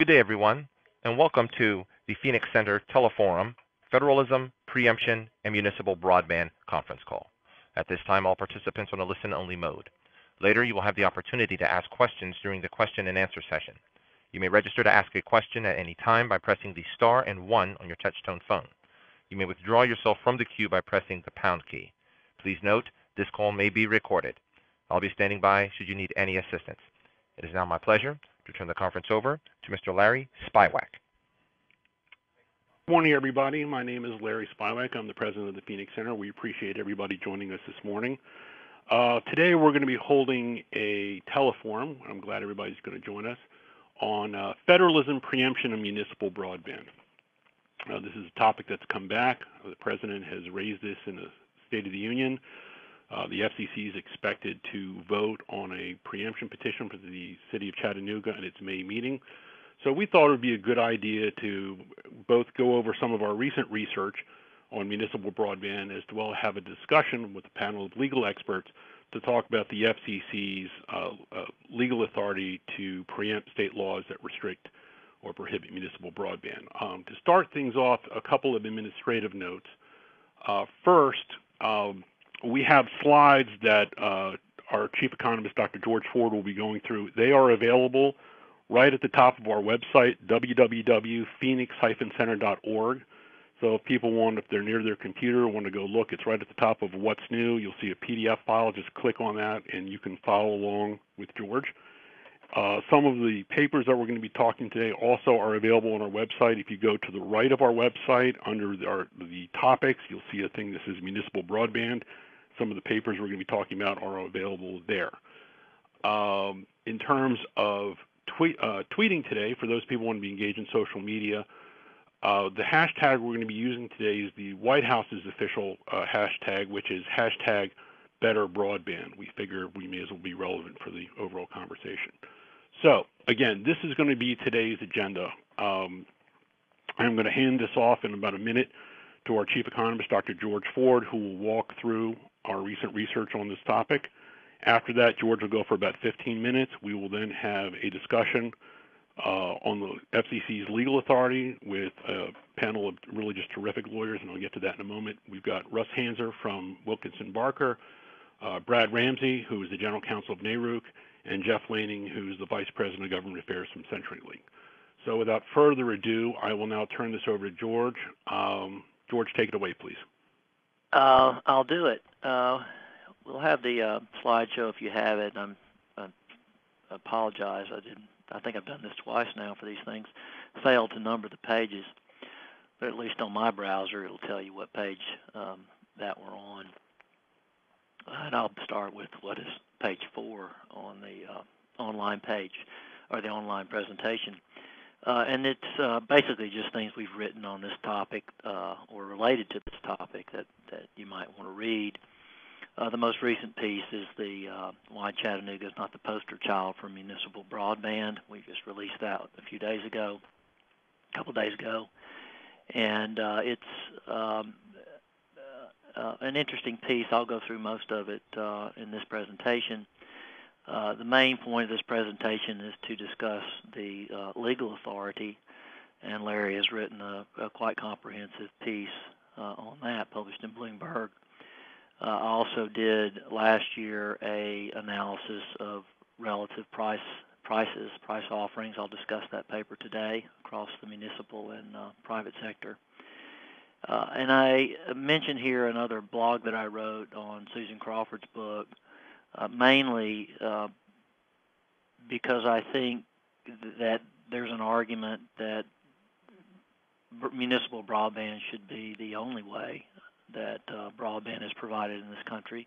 Good day, everyone, and welcome to the Phoenix Center Teleforum Federalism, Preemption, and Municipal Broadband conference call. At this time, all participants are on a listen-only mode. Later, you will have the opportunity to ask questions during the question and answer session. You may register to ask a question at any time by pressing the star and one on your touch-tone phone. You may withdraw yourself from the queue by pressing the pound key. Please note, this call may be recorded. I'll be standing by should you need any assistance. It is now my pleasure to turn the conference over to Mr. Larry Spiwak. Good morning, everybody. My name is Larry Spiwak. I'm the president of the Phoenix Center. We appreciate everybody joining us this morning. Uh, today, we're going to be holding a teleforum. I'm glad everybody's going to join us on uh, federalism, preemption, and municipal broadband. Uh, this is a topic that's come back. The president has raised this in the State of the Union. Uh, the FCC is expected to vote on a preemption petition for the city of Chattanooga in its May meeting. So we thought it would be a good idea to both go over some of our recent research on municipal broadband as well have a discussion with a panel of legal experts to talk about the FCC's uh, uh, legal authority to preempt state laws that restrict or prohibit municipal broadband. Um, to start things off, a couple of administrative notes. Uh, first, um, we have slides that uh, our chief economist, Dr. George Ford, will be going through. They are available right at the top of our website, www.phoenix-center.org. So if people want, if they're near their computer, want to go look, it's right at the top of what's new. You'll see a PDF file. Just click on that, and you can follow along with George. Uh, some of the papers that we're going to be talking today also are available on our website. If you go to the right of our website under the, our, the topics, you'll see a thing that says municipal broadband. Some of the papers we're going to be talking about are available there. Um, in terms of tweet, uh, tweeting today, for those people who want to be engaged in social media, uh, the hashtag we're going to be using today is the White House's official uh, hashtag, which is hashtag better broadband. We figure we may as well be relevant for the overall conversation. So again, this is going to be today's agenda. Um, I'm going to hand this off in about a minute to our chief economist, Dr. George Ford, who will walk through our recent research on this topic. After that, George will go for about 15 minutes. We will then have a discussion uh, on the FCC's legal authority with a panel of really just terrific lawyers, and I'll get to that in a moment. We've got Russ Hanser from Wilkinson Barker, uh, Brad Ramsay, who is the general counsel of NARUC, and Jeff Lanning, who's the vice president of government affairs from CenturyLink. So without further ado, I will now turn this over to George. Um, George, take it away, please. Uh, I'll do it. Uh, we'll have the uh, slideshow if you have it. I'm, I apologize. I didn't. I think I've done this twice now for these things. Failed to number the pages, but at least on my browser, it'll tell you what page um, that we're on. And I'll start with what is page four on the uh, online page or the online presentation. Uh, and it's uh, basically just things we've written on this topic uh, or related to this topic that, that you might want to read. Uh, the most recent piece is the uh, Why Chattanooga is Not the Poster Child for Municipal Broadband. We just released that a few days ago, a couple days ago. And uh, it's um, an interesting piece. I'll go through most of it in this presentation. Uh, the main point of this presentation is to discuss the uh, legal authority, and Larry has written a, a quite comprehensive piece uh, on that, published in Bloomberg. Uh, I also did last year a analysis of relative price prices, price offerings. I'll discuss that paper today across the municipal and uh, private sector. and I mentioned here another blog that I wrote on Susan Crawford's book, uh, mainly uh, because I think that there's an argument that municipal broadband should be the only way that uh, broadband is provided in this country,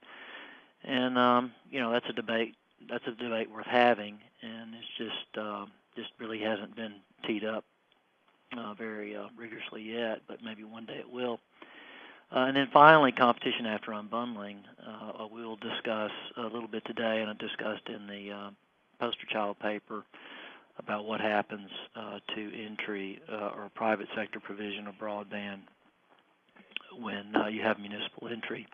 and um, you know that's a debate. That's a debate worth having, and it's just uh, just really hasn't been teed up uh, very uh, rigorously yet. But maybe one day it will. Uh, and then finally, competition after unbundling. Uh, we will discuss a little bit today, and I discussed in the uh, poster child paper about what happens uh, to entry uh, or private sector provision of broadband when uh, you have municipal entry.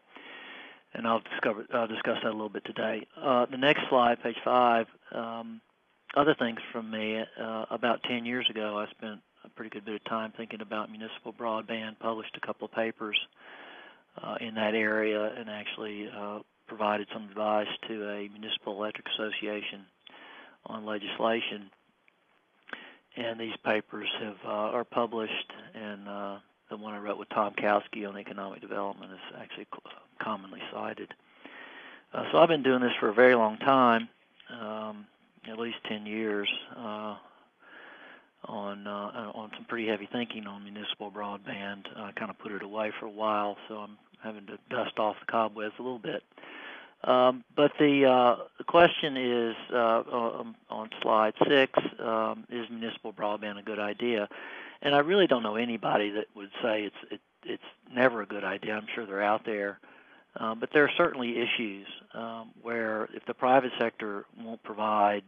And I'll discover, discuss that a little bit today. the next slide, page five, um, other things from me. Uh, about 10 years ago, I spent a pretty good bit of time thinking about municipal broadband, published a couple of papers uh, in that area, and actually uh, provided some advice to a municipal electric association on legislation. And these papers have uh, are published, and uh, the one I wrote with Tom Koutsky on economic development is actually commonly cited. Uh, so I've been doing this for a very long time, um, at least 10 years, uh, on uh, on some pretty heavy thinking on municipal broadband. I kind of put it away for a while, so I'm having to dust off the cobwebs a little bit. Um, but the, uh, the question is uh, um, on slide six: um, Is municipal broadband a good idea? And I really don't know anybody that would say it's it, it's never a good idea. I'm sure they're out there, um, but there are certainly issues um, where if the private sector won't provide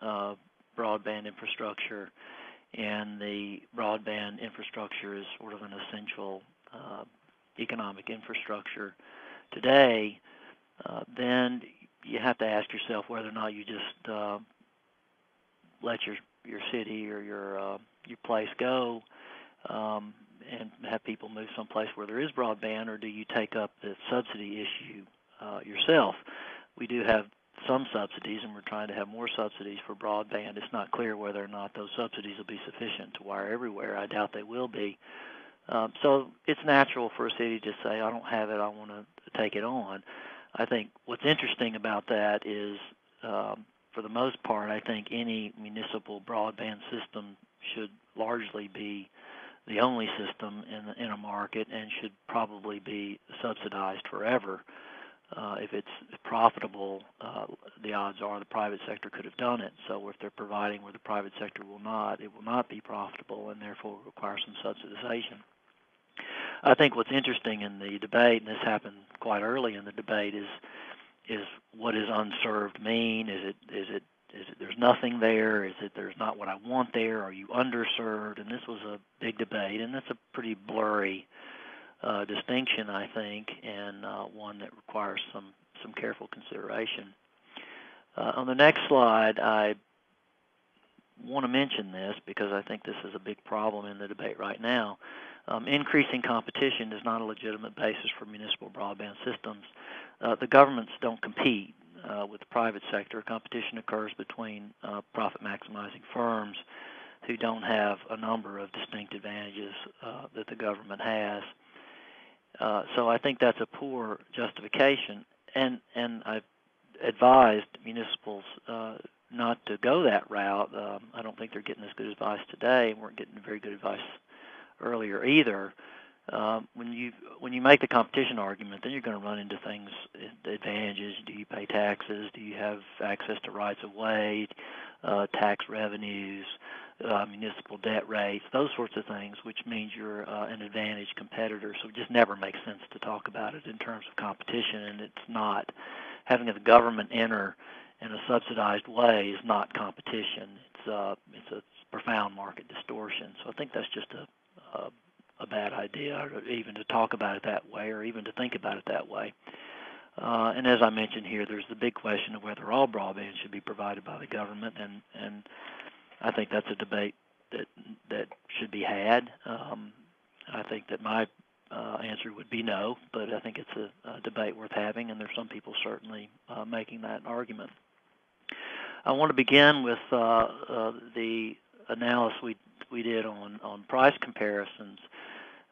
uh, broadband infrastructure, and the broadband infrastructure is sort of an essential uh, economic infrastructure today, uh, then you have to ask yourself whether or not you just uh, let your your city or your uh, your place go um, and have people move someplace where there is broadband, or do you take up the subsidy issue uh, yourself? We do have some subsidies, and we're trying to have more subsidies for broadband. It's not clear whether or not those subsidies will be sufficient to wire everywhere. I doubt they will be. Um, so it's natural for a city to say, I don't have it, I want to take it on. I think what's interesting about that is, um, for the most part, I think any municipal broadband system should largely be the only system in, in a market and should probably be subsidized forever. Uh, if it's profitable, uh, the odds are the private sector could have done it. So if they're providing where the private sector will not, it will not be profitable and therefore require some subsidization. I think what's interesting in the debate, and this happened quite early in the debate, is is what does unserved mean? Is it is it is it there's nothing there? Is it there's not what I want there? Are you underserved? And this was a big debate, and it's a pretty blurry uh, distinction, I think, and uh, one that requires some some careful consideration. Uh, on the next slide, I want to mention this because I think this is a big problem in the debate right now. Um, increasing competition is not a legitimate basis for municipal broadband systems. Uh, the governments don't compete uh, with the private sector. Competition occurs between uh, profit maximizing firms who don't have a number of distinct advantages that the government has. Uh, so I think that's a poor justification, and and I've advised municipals uh, not to go that route. Um, I don't think they're getting as good advice today, and weren't getting very good advice earlier either. Um, when you when you make the competition argument, then you're going to run into things, advantages. Do you pay taxes? Do you have access to rights of way, uh, tax revenues, uh, municipal debt rates, those sorts of things, which means you're uh, an advantaged competitor. So it just never makes sense to talk about it in terms of competition, and it's not. Having the government enter in a subsidized way is not competition. It's uh, it's a profound market distortion. So I think that's just a a, a bad idea, even to talk about it that way, or even to think about it that way. Uh, and as I mentioned here, there's the big question of whether all broadband should be provided by the government, and and I think that's a debate that that should be had. Um, I think that my uh, answer would be no, but I think it's a, a debate worth having, and there's some people certainly uh, making that argument. I want to begin with uh, uh the analysis we we did on on price comparisons,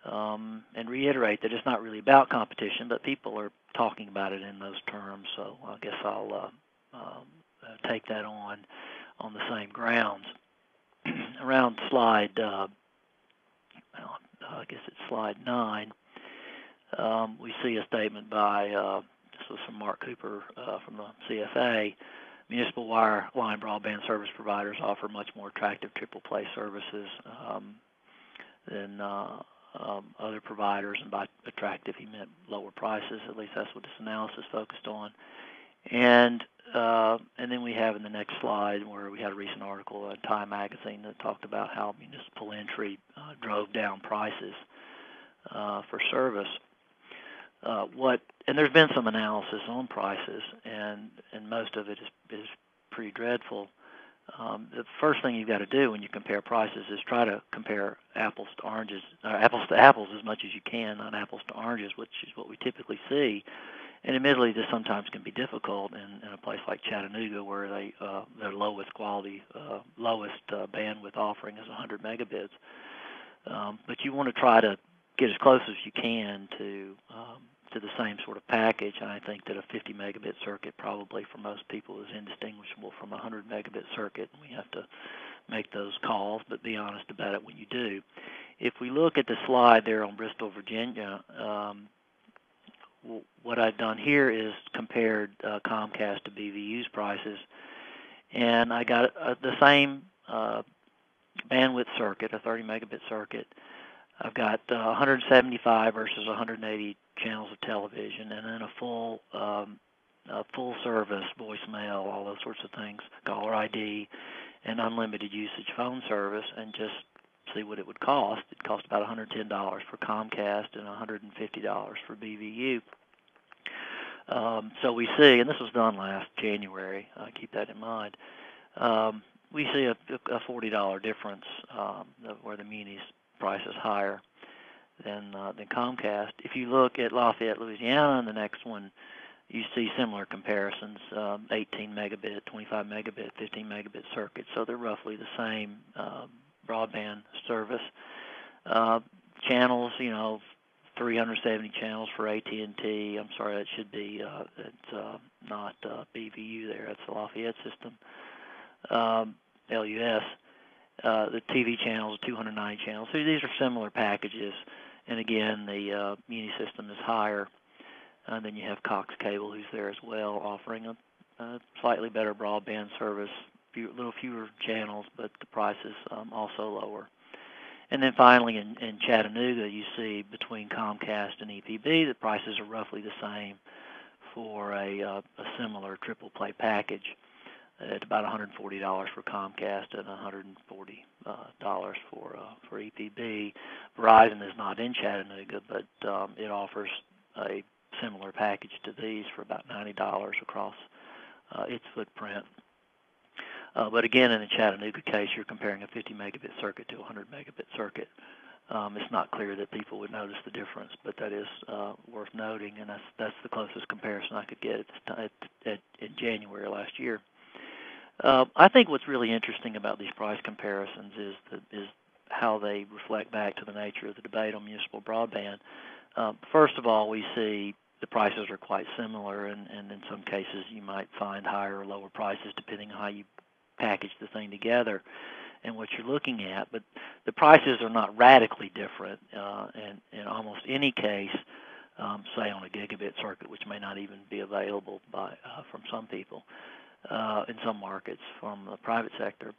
um, and reiterate that it's not really about competition, but people are talking about it in those terms. So I guess I'll uh, um, uh, take that on on the same grounds. Around slide, uh, well, I guess it's slide nine, um, we see a statement by uh, this was from Mark Cooper uh, from the CFA municipal wire line broadband service providers offer much more attractive triple play services um, than uh, um, other providers, and by attractive he meant lower prices. At least that's what this analysis focused on. And and then we have in the next slide where we had a recent article in Time Magazine that talked about how municipal entry uh, drove down prices uh, for service. Uh, what and there's been some analysis on prices, and most of it is is pretty dreadful. um, the first thing you've got to do when you compare prices is try to compare apples to oranges, or apples to apples as much as you can, not apples to oranges, which is what we typically see. And admittedly, this sometimes can be difficult in, in a place like Chattanooga, where they uh, their lowest quality, uh, lowest uh, bandwidth offering is 100 megabits. Um, but you want to try to get as close as you can to um, to the same sort of package. And I think that a 50 megabit circuit probably for most people is indistinguishable from a 100 megabit circuit. And we have to make those calls, but be honest about it when you do. If we look at the slide there on Bristol, Virginia, um, what I've done here is compared uh, Comcast to BVU's prices, and I got uh, the same uh, bandwidth circuit, a 30 megabit circuit. I've got uh, 175 versus 180 channels of television, and then a full um, a full service voicemail, all those sorts of things, caller ID, and unlimited usage phone service, and just see what it would cost. It cost about $110 for Comcast and $150 for BVU. Um, so we see, and this was done last January. Uh, keep that in mind. Um, we see a, a $40 difference um, where the Muni's price is higher than uh, than Comcast. If you look at Lafayette, Louisiana, and the next one, you see similar comparisons: um, 18 megabit, 25 megabit, 15 megabit circuits. So they're roughly the same uh, broadband service. Uh, channels, you know, 370 channels for AT&T. I'm sorry, that should be uh, it's uh, not uh, BVU there. That's the Lafayette system. Um, LUS. Uh, the TV channels, 290 channels. So these are similar packages. And again, the uh, Muni system is higher. And then you have Cox Cable, who's there as well, offering a, a slightly better broadband service, a little fewer channels, but the price is um, also lower. And then finally, in, in Chattanooga, you see between Comcast and EPB, the prices are roughly the same for a, uh, a similar triple play package at about $140 for Comcast and $140 uh, for uh, for EPB. Verizon is not in Chattanooga, but um, it offers a similar package to these for about $90 across uh, its footprint. Uh, but again, in the Chattanooga case, you're comparing a 50 megabit circuit to a 100 megabit circuit. Um, it's not clear that people would notice the difference, but that is uh, worth noting, and that's that's the closest comparison I could get at, at, at, in January last year. Uh, I think what's really interesting about these price comparisons is the, is how they reflect back to the nature of the debate on municipal broadband. Uh, first of all, we see the prices are quite similar, and, and in some cases you might find higher or lower prices depending on how you package the thing together and what you're looking at. But the prices are not radically different uh, in, in almost any case, um, say on a gigabit circuit, which may not even be available by uh, from some people uh, in some markets from the private sector.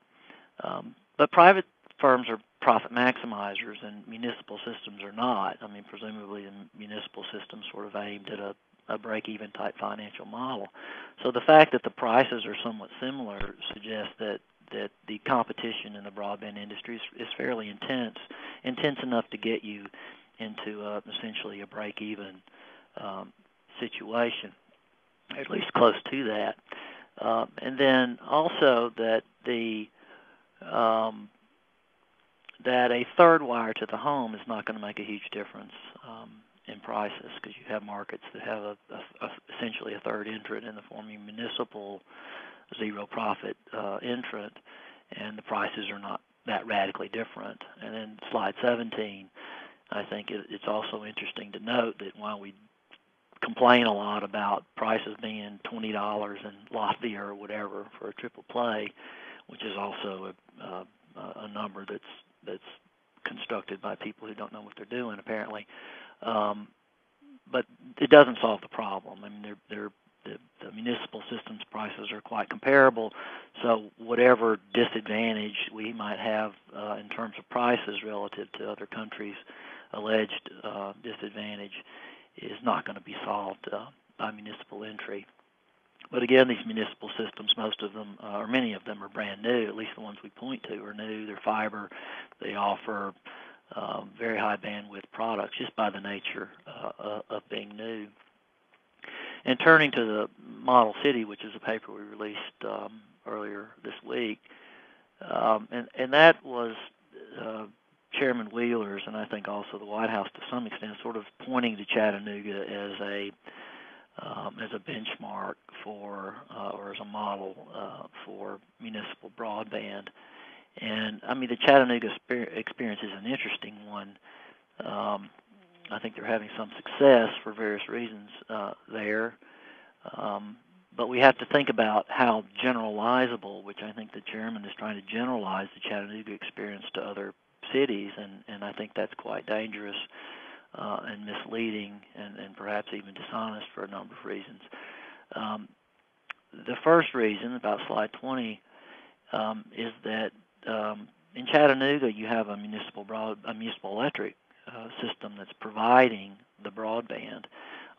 Um, but private firms are profit maximizers and municipal systems are not. I mean, presumably the municipal system sort of aimed at a, a break-even type financial model. So the fact that the prices are somewhat similar suggests that that the competition in the broadband industry is, is fairly intense, intense enough to get you into uh, essentially a break-even um, situation, at least close to that. Um, and then also that the um, that a third wire to the home is not going to make a huge difference um, in prices because you have markets that have a, a, a, essentially a third entrant in the form of municipal zero profit uh, entrant, and the prices are not that radically different. And then slide 17, I think it, it's also interesting to note that while we complain a lot about prices being twenty dollars in Latvia or whatever for a triple play, which is also a, a, a number that's that's constructed by people who don't know what they're doing apparently. Um, but it doesn't solve the problem. I mean, the, municipal systems prices are quite comparable, so whatever disadvantage we might have uh, in terms of prices relative to other countries' alleged uh, disadvantage is not going to be solved uh, by municipal entry. But again, these municipal systems, most of them, or many of them, are brand new. At least the ones we point to are new. They're fiber. They offer um, very high bandwidth products just by the nature uh, uh, of being new. And turning to the Model City, which is a paper we released um, earlier this week, um, and and that was uh, Chairman Wheeler's, and I think also the White House to some extent, sort of pointing to Chattanooga as a um, as a benchmark for uh, or as a model uh, for municipal broadband. And I mean, the Chattanooga experience is an interesting one. Um, I think they're having some success for various reasons uh, there. Um, but we have to think about how generalizable, which I think the chairman is trying to generalize the Chattanooga experience to other cities, and, and I think that's quite dangerous uh, and misleading and, and perhaps even dishonest for a number of reasons. Um, the first reason, about slide 20, um, is that um, in Chattanooga you have a municipal broad, a municipal electric uh, system that's providing the broadband.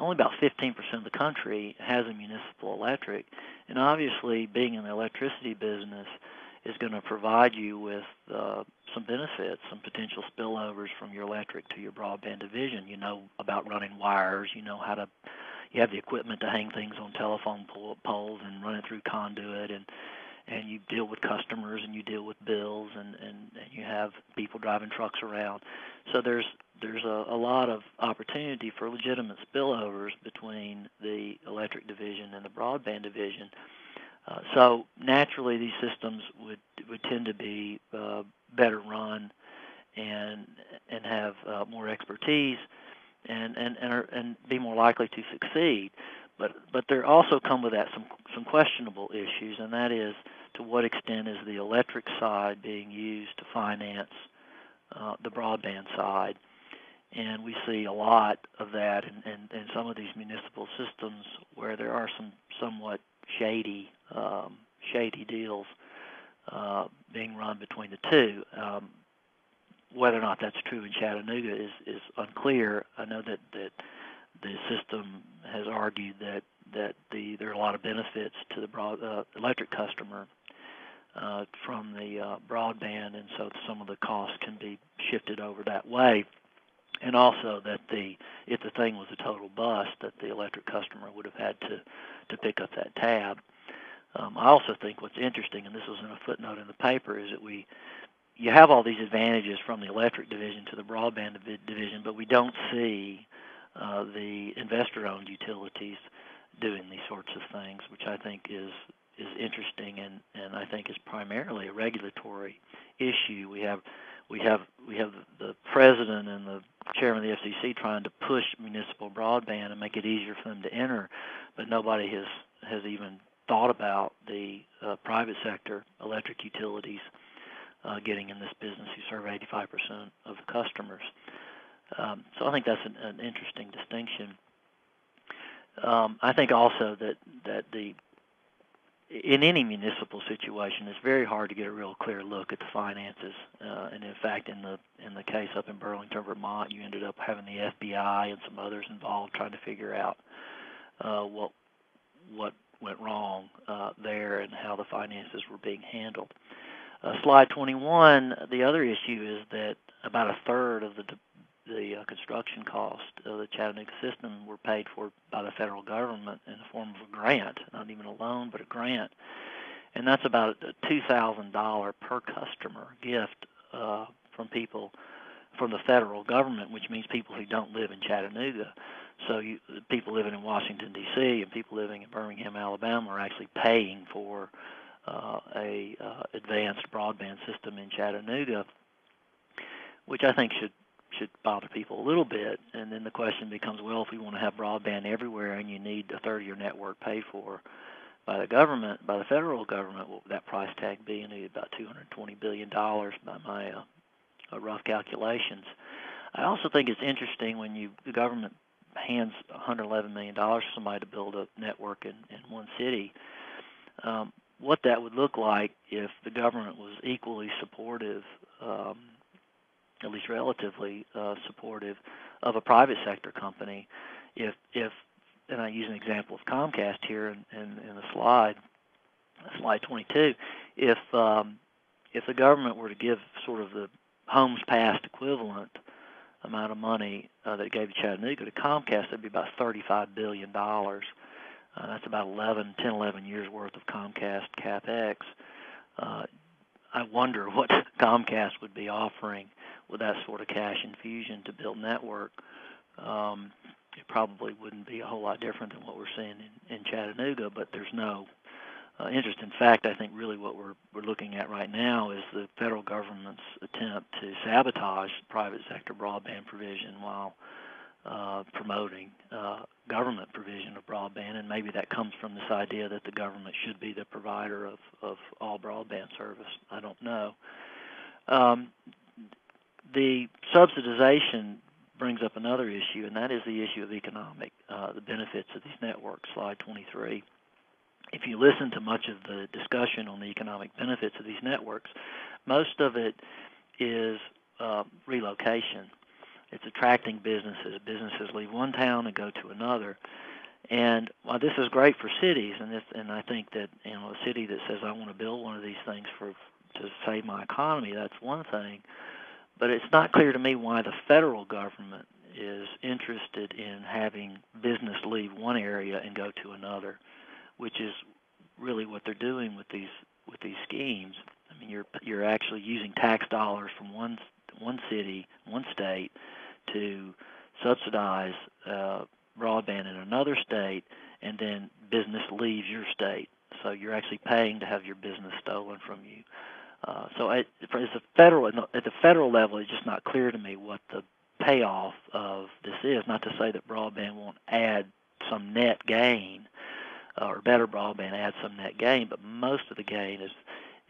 Only about 15% of the country has a municipal electric, and obviously, being in the electricity business is going to provide you with uh, some benefits, some potential spillovers from your electric to your broadband division. You know about running wires. You know how to. You have the equipment to hang things on telephone poles and run it through conduit, and and you deal with customers and you deal with bills, and and, and you have people driving trucks around. So there's there's a, a lot of opportunity for legitimate spillovers between the electric division and the broadband division. Uh, so naturally, these systems would would tend to be uh, better run and and have uh, more expertise and and and, are, and be more likely to succeed. But but there also come with that some some questionable issues, and that is to what extent is the electric side being used to finance uh, the broadband side? And we see a lot of that in, in, in some of these municipal systems where there are some somewhat shady um, shady deals uh, being run between the two. Um, whether or not that's true in Chattanooga is, is unclear. I know that, that the system has argued that that the there are a lot of benefits to the broad, uh, electric customer from the uh, broadband, and so some of the costs can be shifted over that way. And also that the if the thing was a total bust, that the electric customer would have had to to pick up that tab. Um, I also think what's interesting, and this was in a footnote in the paper, is that we you have all these advantages from the electric division to the broadband division, but we don't see uh, the investor-owned utilities doing these sorts of things, which I think is is interesting and, and I think is primarily a regulatory issue. We have we have we have the president and the chairman of the FCC trying to push municipal broadband and make it easier for them to enter, but nobody has has even thought about the uh, private sector electric utilities uh, getting in this business who serve 85% of the customers. Um, so I think that's an, an interesting distinction. Um, I think also that that the in any municipal situation, it's very hard to get a real clear look at the finances. Uh, and in fact, in the in the case up in Burlington, Vermont, you ended up having the FBI and some others involved trying to figure out uh, what what went wrong uh, there and how the finances were being handled. Uh, slide 21. The other issue is that about a third of the the uh, construction cost of the Chattanooga system were paid for by the federal government in the form of a grant, not even a loan, but a grant. And that's about a $2,000 per customer gift uh, from people from the federal government, which means people who don't live in Chattanooga. So you, people living in Washington D.C. and people living in Birmingham, Alabama, are actually paying for uh, a uh, advanced broadband system in Chattanooga, which I think should should bother people a little bit. And then the question becomes, well, if we want to have broadband everywhere and you need a third of your network paid for by the government, by the federal government, what would that price tag be? And about 220 billion dollars by my uh, uh, rough calculations. I also think it's interesting when you the government hands 111 million dollars to somebody to build a network in, in one city. Um, what that would look like if the government was equally supportive um, at least relatively uh, supportive of a private sector company. If if and I use an example of Comcast here in, in, in the slide, slide 22. If um, if the government were to give sort of the homes passed equivalent amount of money uh, that it gave to Chattanooga to Comcast, that'd be about 35 billion dollars. Uh, that's about 11, 10, 11 years worth of Comcast CapEx. Uh, I wonder what Comcast would be offering with that sort of cash infusion to build network. Um, it probably wouldn't be a whole lot different than what we're seeing in, in Chattanooga, but there's no uh, interest. In fact, I think really what we're we're looking at right now is the federal government's attempt to sabotage private sector broadband provision while uh, promoting uh, government provision of broadband, and maybe that comes from this idea that the government should be the provider of, of all broadband service. I don't know. Um, the subsidization brings up another issue, and that is the issue of economic, uh, the benefits of these networks, slide 23. If you listen to much of the discussion on the economic benefits of these networks, most of it is uh, relocation. It's attracting businesses. Businesses leave one town and go to another. And while this is great for cities, and this, and I think that you know a city that says I want to build one of these things for to save my economy, that's one thing. But it's not clear to me why the federal government is interested in having business leave one area and go to another, which is really what they're doing with these with these schemes. I mean, you're you're actually using tax dollars from one one city, one state, to subsidize uh, broadband in another state, and then business leaves your state. So you're actually paying to have your business stolen from you. Uh, so at, as a federal at the federal level, it's just not clear to me what the payoff of this is. Not to say that broadband won't add some net gain, uh, or better broadband adds some net gain, but most of the gain is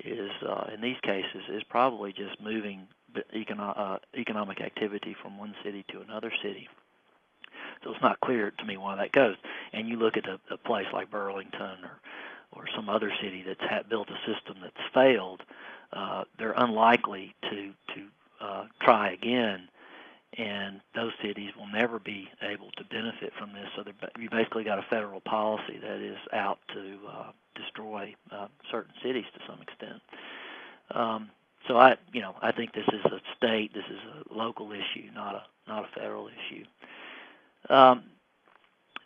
is uh, in these cases is probably just moving econo- uh, economic activity from one city to another city. So it's not clear to me why that goes. And you look at a, a place like Burlington or or some other city that's built a system that's failed, uh, they're unlikely to to uh, try again, and those cities will never be able to benefit from this. So you basically got a federal policy that is out to uh, destroy uh, certain cities to some extent. Um, so I, you know, I think this is a state, this is a local issue, not a not a federal issue. Um,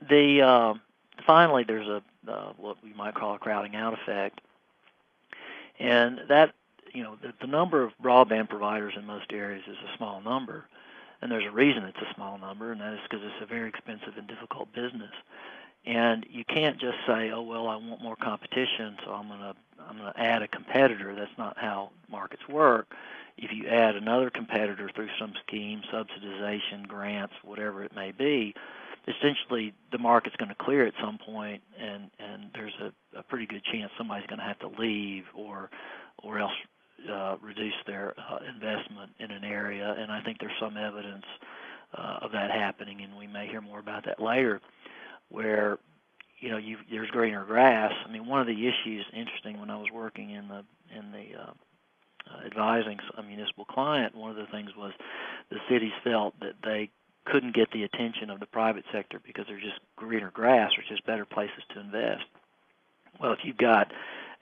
the uh, finally, there's a uh, what we might call a crowding out effect, and that you know the, the number of broadband providers in most areas is a small number, and there's a reason it's a small number, and that is because it's a very expensive and difficult business. And you can't just say, "Oh well, I want more competition, so I'm gonna I'm gonna add a competitor." That's not how markets work. If you add another competitor through some scheme, subsidization, grants, whatever it may be, essentially the market's going to clear at some point, and and there's a, a pretty good chance somebody's going to have to leave or or else uh, reduce their uh, investment in an area. And I think there's some evidence uh, of that happening, and we may hear more about that later, where you know you there's greener grass. I mean, one of the issues interesting when I was working in the in the uh, uh, advising a municipal client, one of the things was the cities felt that they couldn't get the attention of the private sector because they're just greener grass or just better places to invest. Well, if you've got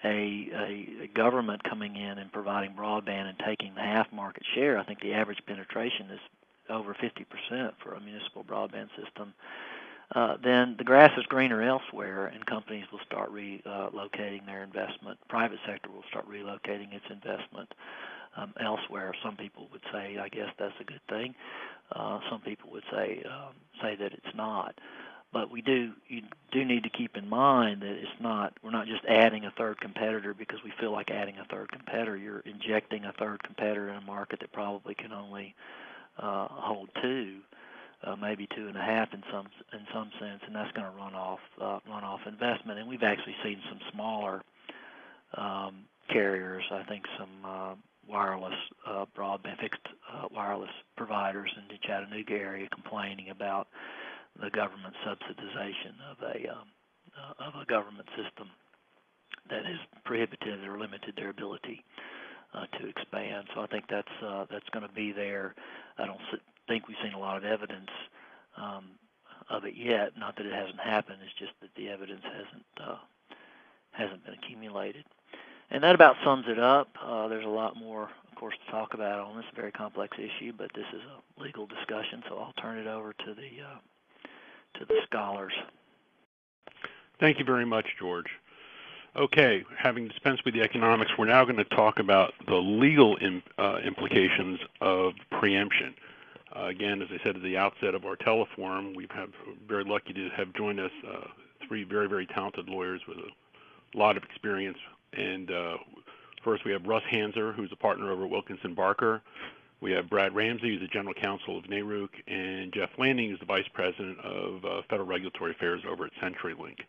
a, a, government coming in and providing broadband and taking the half market share, I think the average penetration is over 50% for a municipal broadband system. Uh, then the grass is greener elsewhere, and companies will start relocating uh, their investment. Private sector will start relocating its investment um, elsewhere. Some people would say, I guess that's a good thing. Uh, some people would say um, say that it's not. But we do you do need to keep in mind that it's not we're not just adding a third competitor because we feel like adding a third competitor. You're injecting a third competitor in a market that probably can only uh, hold two, uh, maybe two and a half in some in some sense, and that's going to run off uh, run off investment. And we've actually seen some smaller um, carriers. I think some uh, wireless uh, broadband fixed uh, wireless providers in the Chattanooga area complaining about the government subsidization of a um, uh, of a government system that has prohibited or limited their ability uh, to expand. So I think that's uh, that's going to be there. I don't think we've seen a lot of evidence um, of it yet. Not that it hasn't happened. It's just that the evidence hasn't uh, hasn't been accumulated. And that about sums it up. Uh, there's a lot more, of course, to talk about on this very complex issue, but this is a legal discussion, so I'll turn it over to the uh, to the scholars. Thank you very much, George. Okay, having dispensed with the economics, we're now going to talk about the legal uh, implications of preemption. Uh, again, as I said at the outset of our teleforum, we've had very lucky to have joined us uh, three very, very talented lawyers with a lot of experience. And uh, first, we have Russ Hanser, who's a partner over at Wilkinson Barker. We have Brad Ramsay, who's the general counsel of NARUC, and Jeff Lanning, who's the vice president of uh, federal regulatory affairs over at CenturyLink.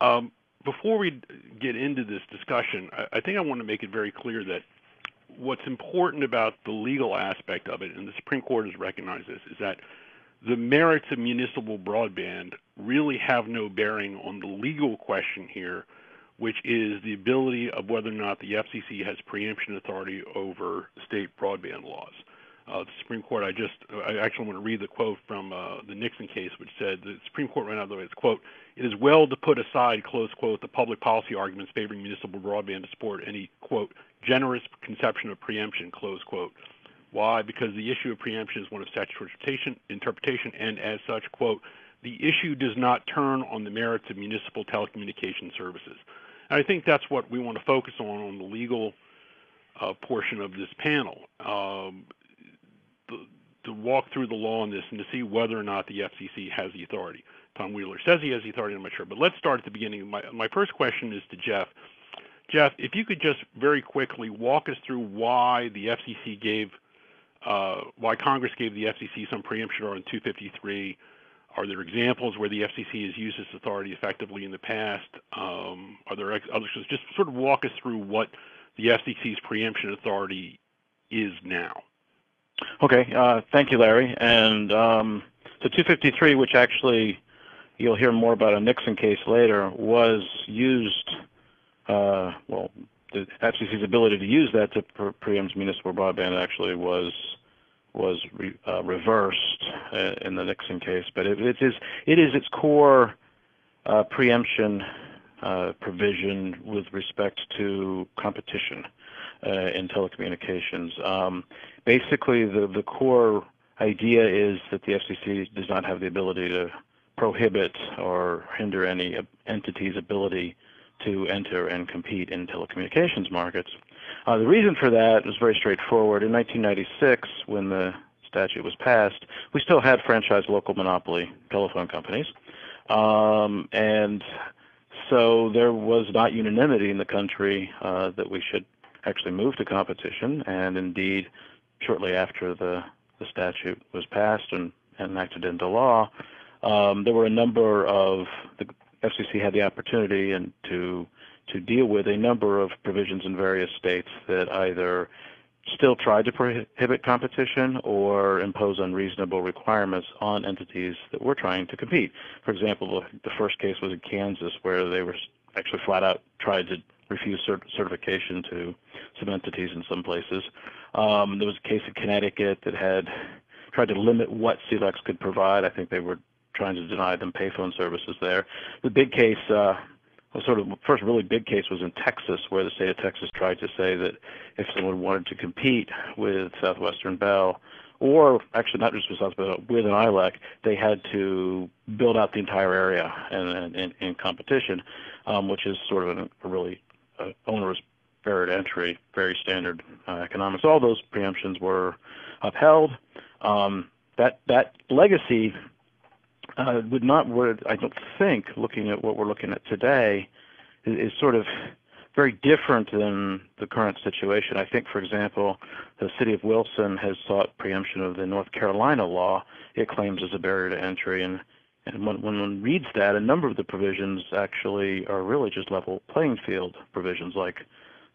Um, before we get into this discussion, I, I think I want to make it very clear that what's important about the legal aspect of it, and the Supreme Court has recognized this, is that the merits of municipal broadband really have no bearing on the legal question here, which is the ability of whether or not the FCC has preemption authority over state broadband laws. Uh, the Supreme Court, I just, I actually want to read the quote from uh, the Nixon case, which said the Supreme Court ran out of the way. It's quote, it is well to put aside, close quote, the public policy arguments favoring municipal broadband to support any, quote, generous conception of preemption, close quote. Why? Because the issue of preemption is one of statutory interpretation, interpretation and as such, quote, the issue does not turn on the merits of municipal telecommunication services. I think that's what we want to focus on on the legal uh, portion of this panel. Um, the, to walk through the law on this and to see whether or not the FCC has the authority. Tom Wheeler says he has the authority, I'm not sure. But let's start at the beginning. My, my first question is to Jeff. Jeff, if you could just very quickly walk us through why the FCC gave, uh, why Congress gave the FCC some preemption on 253. Are there examples where the FCC has used its authority effectively in the past? Um, are there others? Just sort of walk us through what the FCC's preemption authority is now. Okay, uh, thank you, Larry. And um, so 253, which actually you'll hear more about a Nixon case later, was used, uh, well, the FCC's ability to use that to pre preempt municipal broadband actually was was re, uh, reversed uh, in the Nixon case, but it, it is it is its core uh, preemption uh, provision with respect to competition uh, in telecommunications. Um, basically, the, the core idea is that the FCC does not have the ability to prohibit or hinder any entity's ability to enter and compete in telecommunications markets. Uh, the reason for that was very straightforward. In 1996, when the statute was passed, we still had franchise local monopoly telephone companies. Um, and so there was not unanimity in the country uh, that we should actually move to competition, and indeed, shortly after the, the statute was passed and, and enacted into law, um, there were a number of the FCC had the opportunity and to to deal with a number of provisions in various states that either still tried to prohibit competition or impose unreasonable requirements on entities that were trying to compete. For example, the first case was in Kansas where they were actually flat out tried to refuse cert certification to some entities in some places. Um, there was a case in Connecticut that had tried to limit what CLECs could provide. I think they were trying to deny them payphone services there. The big case, uh, sort of first really big case was in Texas, where the state of Texas tried to say that if someone wanted to compete with Southwestern Bell, or actually not just with Southwestern Bell, with an ILEC, they had to build out the entire area in, in, in competition, um, which is sort of a, a really uh, onerous barrier to entry, very standard uh, economics. All those preemptions were upheld. Um, that that legacy uh, would not, would, I don't think, looking at what we're looking at today, is, is, sort of very different than the current situation. I think, for example, the city of Wilson has sought preemption of the North Carolina law it claims as a barrier to entry, and and when, when one reads that, a number of the provisions actually are really just level playing field provisions, like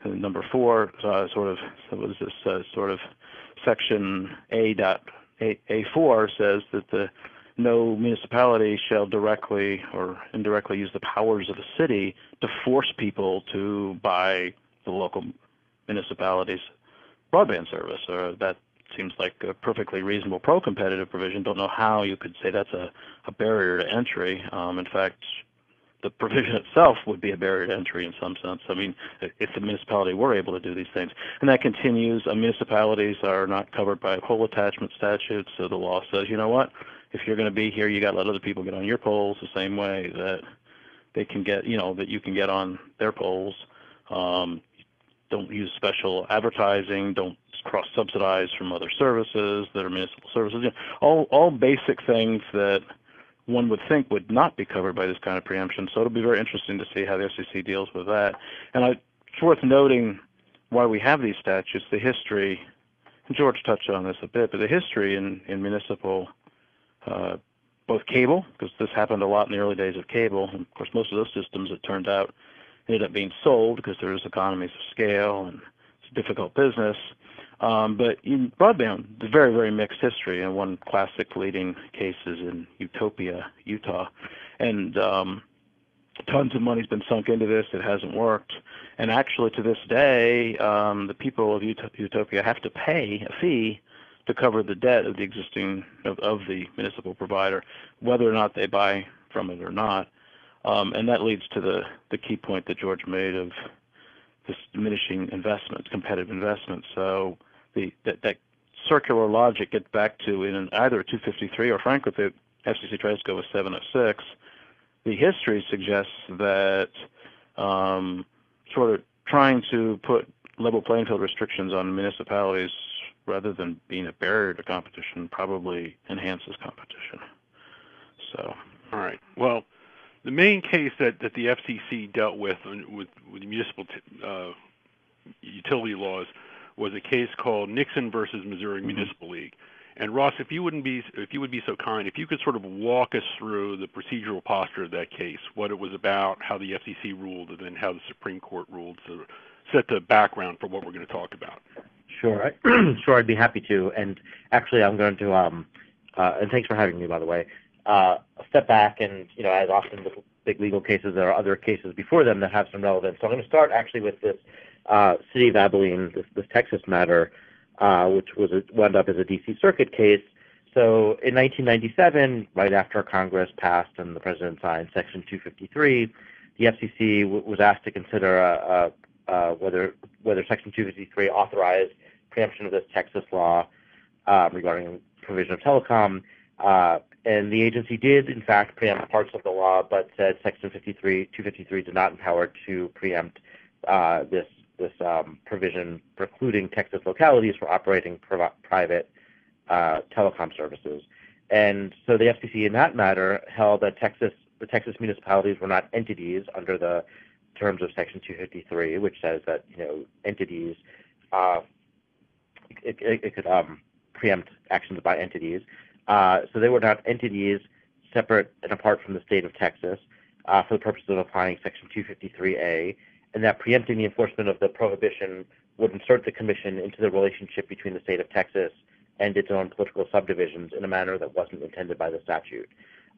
number four, uh, sort of, is this, uh, sort of section A dot A, A4 says that the no municipality shall directly or indirectly use the powers of the city to force people to buy the local municipality's broadband service, or that seems like a perfectly reasonable pro-competitive provision. Don't know how you could say that's a, a barrier to entry. Um, in fact, the provision itself would be a barrier to entry in some sense. I mean, if the municipality were able to do these things. And that continues. Uh, municipalities are not covered by pole attachment statutes, so the law says, you know what, if you're going to be here, you got to let other people get on your poles the same way that they can get, you know, that you can get on their poles. Um, don't use special advertising. Don't cross-subsidize from other services that are municipal services. You know, all all basic things that one would think would not be covered by this kind of preemption. So it'll be very interesting to see how the FCC deals with that. And I, it's worth noting why we have these statutes, the history. George touched on this a bit, but the history in, in municipal, uh, both cable, because this happened a lot in the early days of cable. And of course, most of those systems, it turned out, ended up being sold because there was economies of scale and it's a difficult business. Um, but in broadband, it's very, very mixed history, and one classic leading case is in Utopia, Utah, and um, tons of money's been sunk into this. It hasn't worked, and actually, to this day, um, the people of Utopia have to pay a fee to cover the debt of the existing of, of the municipal provider, whether or not they buy from it or not. Um, and that leads to the the key point that George made of this diminishing investments, competitive investments. So the that, that circular logic gets back to in either 253 or frankly the FCC tries to go with 706. The history suggests that um, sort of trying to put level playing field restrictions on municipalities rather than being a barrier to competition probably enhances competition. So. All right. Well, the main case that, that the FCC dealt with with, with municipal uh, utility laws was a case called Nixon versus Missouri mm-hmm. Municipal League. And Russ, if you wouldn't be, if you would be so kind, if you could sort of walk us through the procedural posture of that case, what it was about, how the FCC ruled, and then how the Supreme Court ruled, to set the background for what we're going to talk about. Sure, sure, I'd be happy to. And actually, I'm going to, um, uh, and thanks for having me, by the way. Uh, step back, and you know, as often with big legal cases, there are other cases before them that have some relevance. So I'm going to start actually with this uh, City of Abilene, this, this Texas matter, uh, which was a, wound up as a D.C. Circuit case. So in 1997, right after Congress passed and the President signed Section 253, the FCC w- was asked to consider a, uh, uh, whether whether Section 253 authorized preemption of this Texas law uh, regarding provision of telecom. Uh, and the agency did, in fact, preempt parts of the law, but said Section 53, 253 did not empower to preempt uh, this this um, provision precluding Texas localities from operating private uh, telecom services. And so the FCC in that matter held that Texas, the Texas municipalities were not entities under the terms of Section 253, which says that you know entities uh, it, it, it, could um, preempt actions by entities. Uh, so they were not entities separate and apart from the state of Texas uh, for the purposes of applying Section 253A and that preempting the enforcement of the prohibition would insert the commission into the relationship between the state of Texas and its own political subdivisions in a manner that wasn't intended by the statute.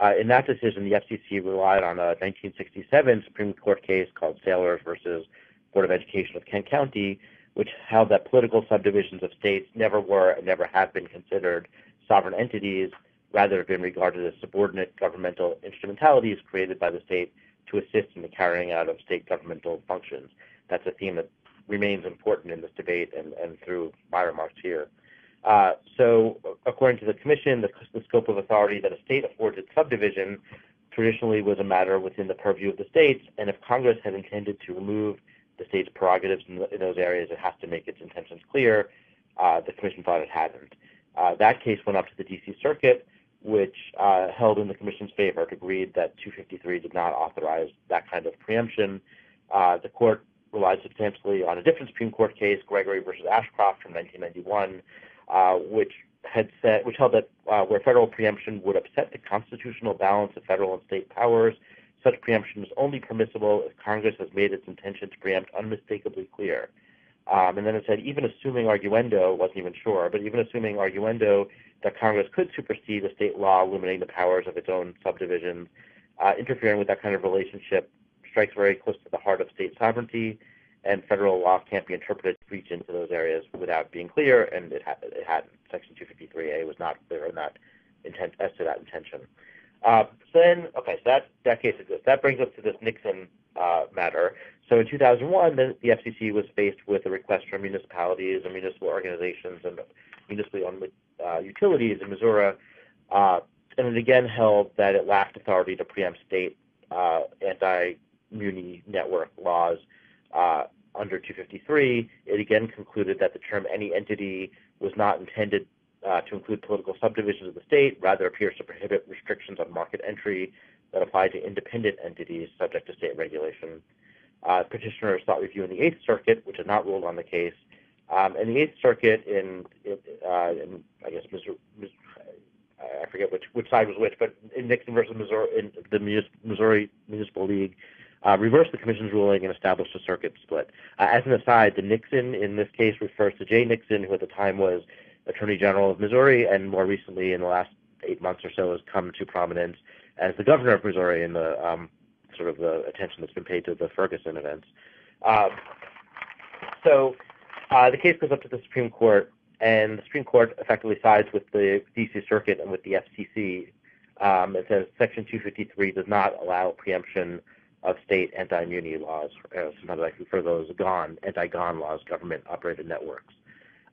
Uh, in that decision, the FCC relied on a 1967 Supreme Court case called Sailors versus Board of Education of Kent County, which held that political subdivisions of states never were and never have been considered sovereign entities, rather have been regarded as subordinate governmental instrumentalities created by the state to assist in the carrying out of state governmental functions. That's a theme that remains important in this debate and, and through my remarks here. Uh, so, according to the Commission, the, the, scope of authority that a state affords its subdivision traditionally was a matter within the purview of the states, and if Congress had intended to remove the state's prerogatives in, the, in those areas, it has to make its intentions clear. Uh, the Commission thought it hadn't. Uh, that case went up to the D.C. Circuit, which uh, held in the Commission's favor. Agreed that 253 did not authorize that kind of preemption. Uh, the court relied substantially on a different Supreme Court case, Gregory versus Ashcroft from 1991, uh, which had said, which held that uh, where federal preemption would upset the constitutional balance of federal and state powers, such preemption is only permissible if Congress has made its intention to preempt unmistakably clear. Um, and then it said, even assuming arguendo, wasn't even sure, but even assuming arguendo that Congress could supersede a state law limiting the powers of its own subdivisions, uh, interfering with that kind of relationship strikes very close to the heart of state sovereignty, and federal law can't be interpreted reach into those areas without being clear, and it, ha- it hadn't. Section 253A was not clear in that intent as to that intention. Uh, so then, okay, so that, that case exists. That brings us to this Nixon uh, matter. So in 2001, the, the FCC was faced with a request from municipalities and municipal organizations and municipally owned uh, utilities in Missouri, uh, and it again held that it lacked authority to preempt state uh, anti-muni network laws uh, under 253. It again concluded that the term any entity was not intended uh, to include political subdivisions of the state, rather appears to prohibit restrictions on market entry that apply to independent entities subject to state regulation. Uh, petitioner sought review in the Eighth Circuit, which has not ruled on the case. Um, and the Eighth Circuit, in, uh, in I guess Missouri, I forget which which side was which, but in Nixon versus Missouri, in the Missouri Municipal League, uh, reversed the commission's ruling and established a circuit split. Uh, as an aside, the Nixon in this case refers to Jay Nixon, who at the time was Attorney General of Missouri, and more recently, in the last eight months or so, has come to prominence as the governor of Missouri in the um, sort of the attention that's been paid to the Ferguson events. Um, so uh, the case goes up to the Supreme Court, and the Supreme Court effectively sides with the D.C. Circuit and with the FCC. Um, it says Section 253 does not allow preemption of state anti-muni laws. Uh, sometimes I refer to those as GON, anti-GON laws, government-operated networks.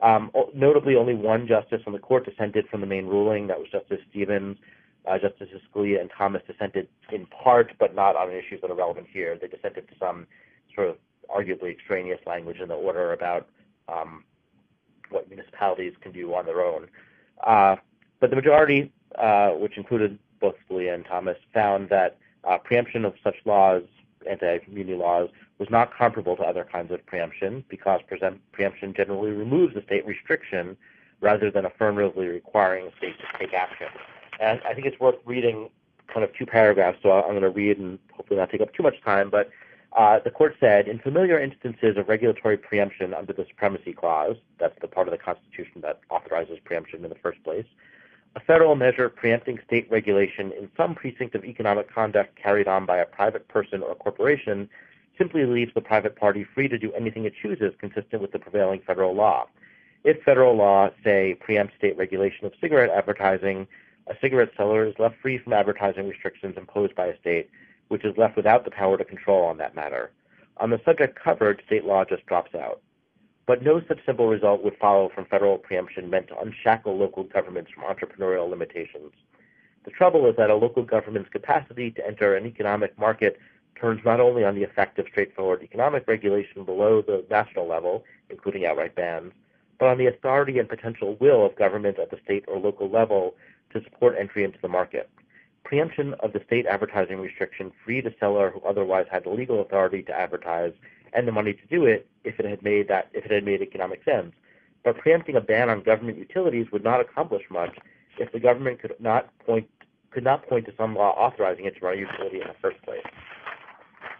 Um, notably, only one justice on the court dissented from the main ruling. That was Justice Stevens. Uh, Justices Scalia and Thomas dissented in part, but not on issues that are relevant here. They dissented to some sort of arguably extraneous language in the order about um, what municipalities can do on their own. Uh, but the majority, uh, which included both Scalia and Thomas, found that uh, preemption of such laws, anti-muni laws, was not comparable to other kinds of preemption because preemption generally removes the state restriction rather than affirmatively requiring the state to take action. And I think it's worth reading kind of two paragraphs, so I'm going to read and hopefully not take up too much time. But uh, the court said, in familiar instances of regulatory preemption under the Supremacy Clause, that's the part of the Constitution that authorizes preemption in the first place, a federal measure preempting state regulation in some precinct of economic conduct carried on by a private person or corporation simply leaves the private party free to do anything it chooses consistent with the prevailing federal law. If federal law, say, preempts state regulation of cigarette advertising, a cigarette seller is left free from advertising restrictions imposed by a state, which is left without the power to control on that matter. On the subject covered, state law just drops out. But no such simple result would follow from federal preemption meant to unshackle local governments from entrepreneurial limitations. The trouble is that a local government's capacity to enter an economic market turns not only on the effect of straightforward economic regulation below the national level, including outright bans, but on the authority and potential will of government at the state or local level to support entry into the market. Preemption of the state advertising restriction freed a seller who otherwise had the legal authority to advertise and the money to do it if it had made that if it had made economic sense. But preempting a ban on government utilities would not accomplish much if the government could not point could not point to some law authorizing it to run a utility in the first place.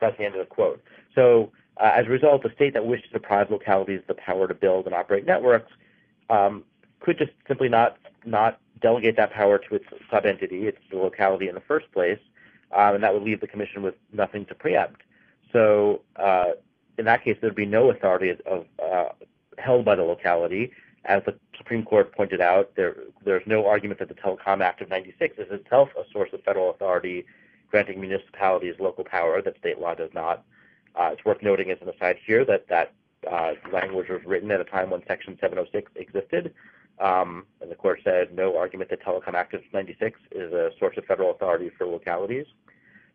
That's the end of the quote. So uh, as a result, a state that wished to deprive localities the power to build and operate networks um, could just simply not not delegate that power to its sub-entity, its the locality in the first place, um, and that would leave the commission with nothing to preempt. So uh, in that case, there would be no authority of, uh, held by the locality. As the Supreme Court pointed out, there, there's no argument that the Telecom Act of 96 is itself a source of federal authority granting municipalities local power that state law does not. Uh, it's worth noting as an aside here that that uh, language was written at a time when Section 706 existed, um, and the court said no argument that Telecom Act of 96 is a source of federal authority for localities.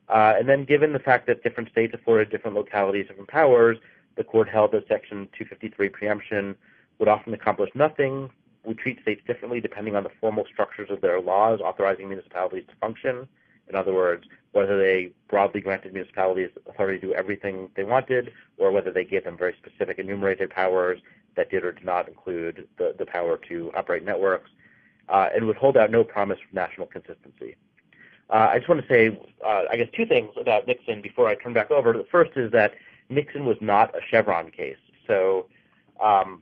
Uh, and then given the fact that different states afforded different localities different powers, the court held that Section 253 preemption would often accomplish nothing, would treat states differently depending on the formal structures of their laws authorizing municipalities to function. In other words, whether they broadly granted municipalities authority to do everything they wanted, or whether they gave them very specific enumerated powers that did or did not include the, the power to operate networks, uh, and would hold out no promise of national consistency. Uh, I just want to say, uh, I guess, two things about Nixon before I turn back over. The first is that Nixon was not a Chevron case. So, um,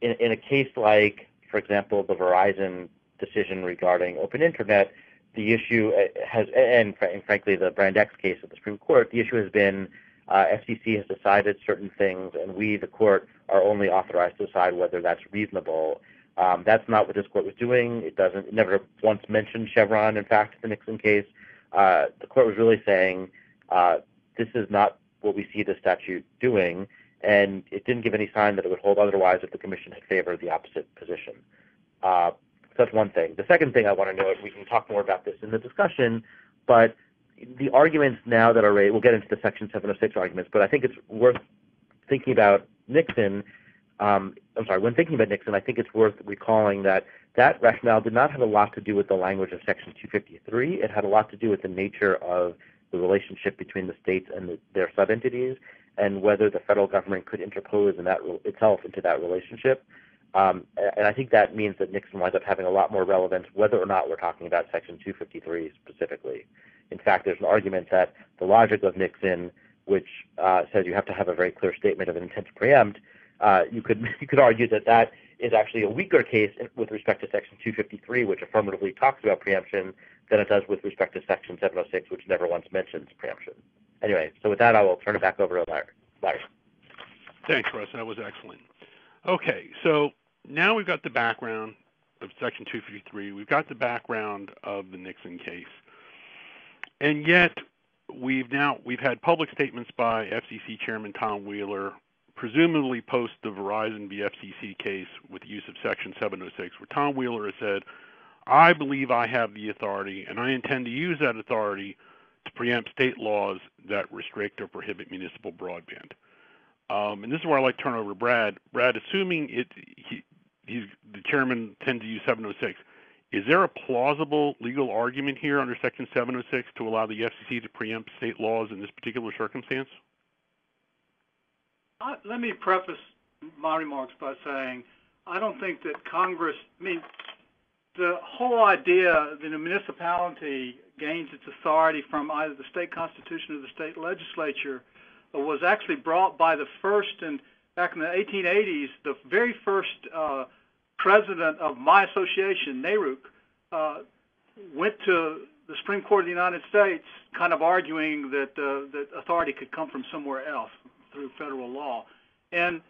in, in a case like, for example, the Verizon decision regarding open internet, the issue uh, has, and, and frankly, the Brand X case at the Supreme Court, the issue has been uh, FCC has decided certain things, and we, the court, are only authorized to decide whether that's reasonable. Um, that's not what this court was doing. It doesn't. It never once mentioned Chevron. In fact, the Nixon case, uh, the court was really saying uh, this is not what we see the statute doing, and it didn't give any sign that it would hold otherwise if the commission had favored the opposite position. Uh, so that's one thing. The second thing I want to note, we can talk more about this in the discussion, but the arguments now that are raised, we'll get into the Section 706 arguments, but I think it's worth thinking about Nixon. Um, I'm sorry, when thinking about Nixon, I think it's worth recalling that that rationale did not have a lot to do with the language of Section 253. It had a lot to do with the nature of the relationship between the states and the, their subentities and whether the federal government could interpose in that itself into that relationship. Um, and I think that means that Nixon winds up having a lot more relevance whether or not we're talking about Section 253 specifically. In fact, there's an argument that the logic of Nixon, which uh, says you have to have a very clear statement of an intent to preempt, Uh, you could you could argue that that is actually a weaker case with respect to Section 253, which affirmatively talks about preemption, than it does with respect to Section 706, which never once mentions preemption. Anyway, so with that, I will turn it back over to Larry. Larry. Thanks, Russ. That was excellent. Okay, so now we've got the background of Section 253. We've got the background of the Nixon case, and yet we've now we've had public statements by FCC Chairman Tom Wheeler, presumably post the Verizon v. FCC case with the use of Section 706, where Tom Wheeler has said, "I believe I have the authority, and I intend to use that authority." To preempt state laws that restrict or prohibit municipal broadband. Um, and this is where I like to turn over to Brad. Brad, assuming it, he, he's the chairman tends to use 706. Is there a plausible legal argument here under Section 706 to allow the FCC to preempt state laws in this particular circumstance? Let me preface my remarks by saying I don't think that Congress, I mean, the whole idea that a municipality gains its authority from either the state constitution or the state legislature was actually brought by the first and back in the 1880s, the very first uh, president of my association, NARUC, uh, went to the Supreme Court of the United States, kind of arguing that uh, that authority could come from somewhere else through federal law, and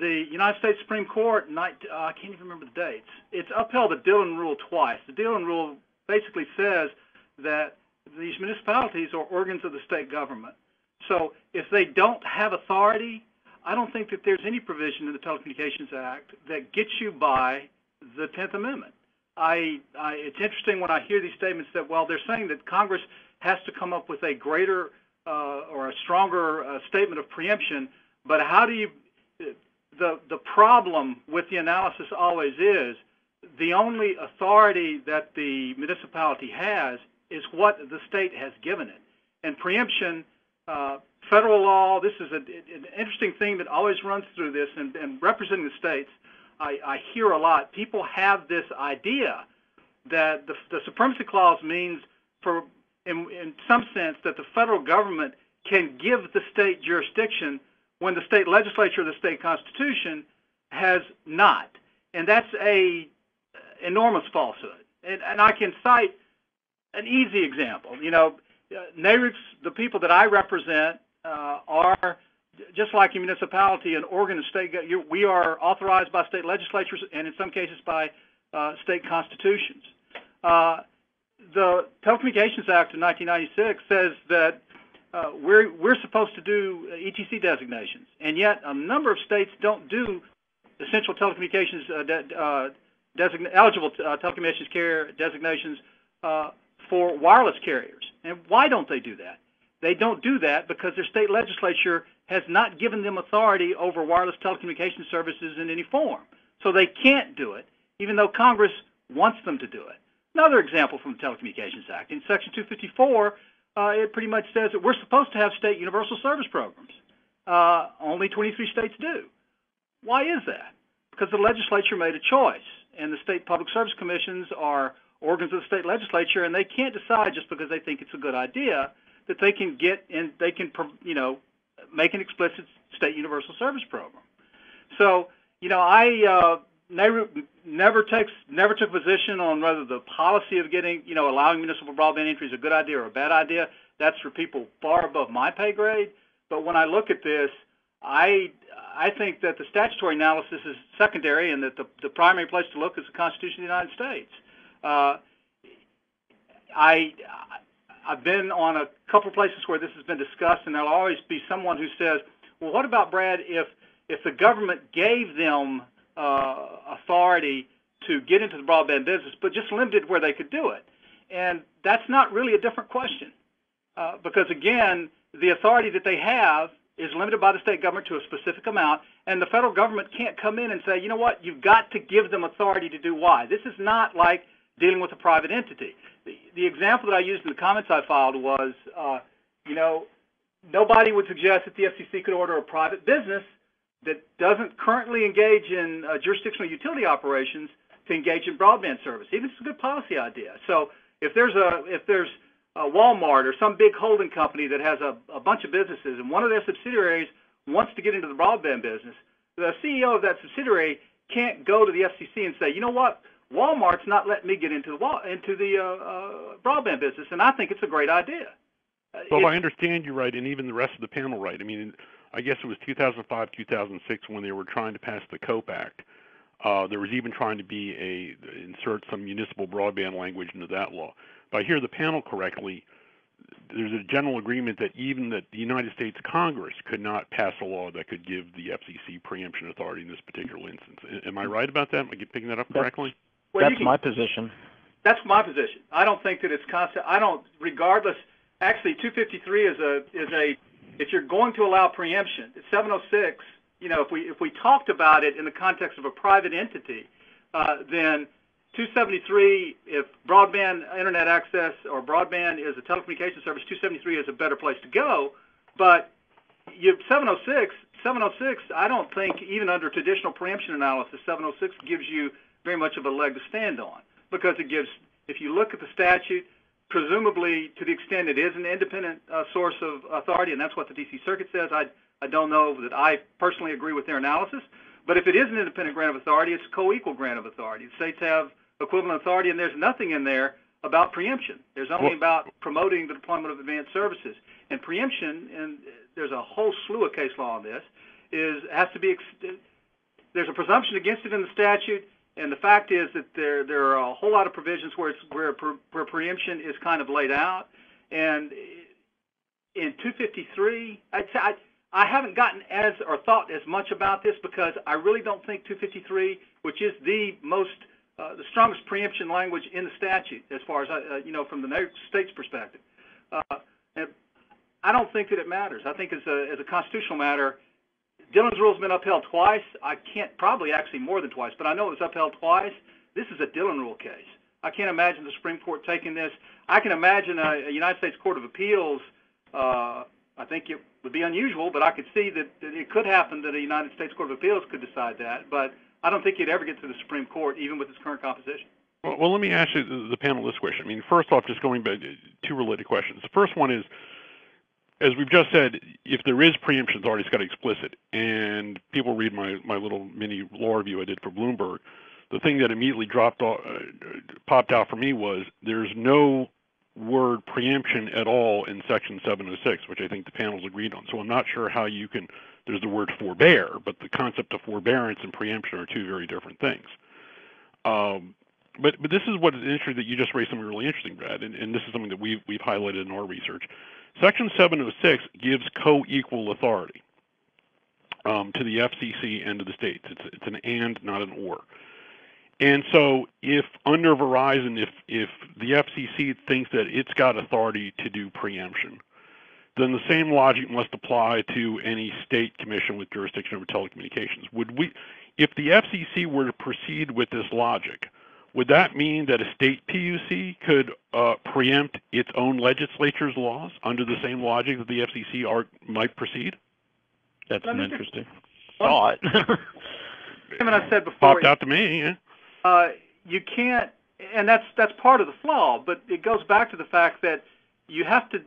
the United States Supreme Court, uh, I can't even remember the dates. It's upheld the Dillon Rule twice. The Dillon Rule basically says that these municipalities are organs of the state government. So if they don't have authority, I don't think that there's any provision in the Telecommunications Act that gets you by the 10th Amendment. I, I, it's interesting when I hear these statements that, well, they're saying that Congress has to come up with a greater or a stronger uh, statement of preemption, but how do you, the, the problem with the analysis always is the only authority that the municipality has is what the state has given it. And preemption uh, federal law, this is a, an interesting thing that always runs through this, and, and representing the states, I, I, hear a lot. People have this idea that the, the Supremacy Clause means, for in, in some sense, that the federal government can give the state jurisdiction when the state legislature or the state constitution has not. And that's a enormous falsehood. And, and I can cite an easy example. You know, NARUCs, the people that I represent, uh, are just like a municipality, an organ of state. We are authorized by state legislatures and in some cases by uh, state constitutions. Uh, the Telecommunications Act of 1996 says that uh, we're we're supposed to do ETC designations, and yet a number of states don't do essential telecommunications uh, de uh, design eligible telecommunications carrier designations for wireless carriers. And why don't they do that? They don't do that because their state legislature has not given them authority over wireless telecommunications services in any form. So they can't do it, even though Congress wants them to do it. Another example from the Telecommunications Act. In Section 254, uh, it pretty much says that we're supposed to have state universal service programs. Uh, only 23 states do. Why is that? Because the legislature made a choice, and the state public service commissions are organs of the state legislature, and they can't decide just because they think it's a good idea that they can get and they can, you know, make an explicit state universal service program. So, you know, I uh, never never takes never took position on whether the policy of getting, you know, allowing municipal broadband entry is a good idea or a bad idea. That's for people far above my pay grade. But when I look at this, I I think that the statutory analysis is secondary, and that the the primary place to look is the Constitution of the United States. Uh, I, I've been on a couple of places where this has been discussed, and there'll always be someone who says, well, what about, Brad, if, if the government gave them uh, authority to get into the broadband business, but just limited where they could do it? And that's not really a different question. uh, because again, the authority that they have is limited by the state government to a specific amount, and the federal government can't come in and say, you know what, you've got to give them authority to do Y. This is not like dealing with a private entity. The, the example that I used in the comments I filed was, uh, you know, nobody would suggest that the FCC could order a private business that doesn't currently engage in uh, jurisdictional utility operations to engage in broadband service. Even if it's a good policy idea. So if there's a if there's a Walmart or some big holding company that has a, a bunch of businesses and one of their subsidiaries wants to get into the broadband business, the CEO of that subsidiary can't go to the FCC and say, you know what, Walmart's not letting me get into the into the uh, uh, broadband business, and I think it's a great idea. Uh, well, if I understand you right, and even the rest of the panel right. I mean, I guess it was 2005, 2006 when they were trying to pass the COPE Act. Uh, there was even trying to be a insert some municipal broadband language into that law. If I hear the panel correctly, there's a general agreement that even that the United States Congress could not pass a law that could give the FCC preemption authority in this particular instance. Am I right about that? Am I picking that up correctly? Well, that's can, my position. That's my position. I don't think that it's constant. I don't, regardless. Actually, 253 is a is a. If you're going to allow preemption, 706 you know, if we if we talked about it in the context of a private entity, uh, then 273, if broadband internet access or broadband is a telecommunications service, 273 is a better place to go. But you 706, 706, I don't think even under traditional preemption analysis, 706 gives you very much of a leg to stand on because it gives, if you look at the statute, presumably to the extent it is an independent uh, source of authority, and that's what the D.C. Circuit says, I I don't know that I personally agree with their analysis. But if it is an independent grant of authority, it's a co-equal grant of authority. The states have equivalent authority, and there's nothing in there about preemption. There's only well, about promoting the deployment of advanced services. And preemption, and there's a whole slew of case law on this, is has to be. There's a presumption against it in the statute, and the fact is that there there are a whole lot of provisions where it's where, where preemption is kind of laid out. And in 253, I'd say. I'd, I haven't gotten as or thought as much about this because I really don't think 253, which is the most uh, the strongest preemption language in the statute, as far as uh, you know, from the state's perspective. Uh, and I don't think that it matters. I think as a as a constitutional matter, Dillon's rule has been upheld twice. I can't probably actually more than twice, but I know it was upheld twice. This is a Dillon rule case. I can't imagine the Supreme Court taking this. I can imagine a, a United States Court of Appeals. Uh, I think it would be unusual, but I could see that, that it could happen that a United States Court of Appeals could decide that. But I don't think you'd ever get to the Supreme Court, even with its current composition. Well, well let me ask you the, the panel this question. I mean, first off, just going back to two related questions. The first one is, as we've just said, if there is preemption it's already got explicit. And people read my, my little mini law review I did for Bloomberg. The thing that immediately dropped off, uh, popped out for me was there's no word preemption at all in Section 706, which I think the panel's agreed on. So I'm not sure how you can, there's the word forbear, but the concept of forbearance and preemption are two very different things. Um, but but this is what is interesting that you just raised something really interesting, Brad, and, and this is something that we've we've highlighted in our research. Section 706 gives co-equal authority um, to the FCC and to the states. It's it's an and, not an or. And so, if under Verizon, if if the FCC thinks that it's got authority to do preemption, then the same logic must apply to any state commission with jurisdiction over telecommunications. Would we, if the FCC were to proceed with this logic, would that mean that a state PUC could uh, preempt its own legislature's laws under the same logic that the FCC are, might proceed? That's an interesting thought. I mean, I said before. Popped out to me. Yeah. Uh, you can't, and that's that's part of the flaw. But it goes back to the fact that you have to.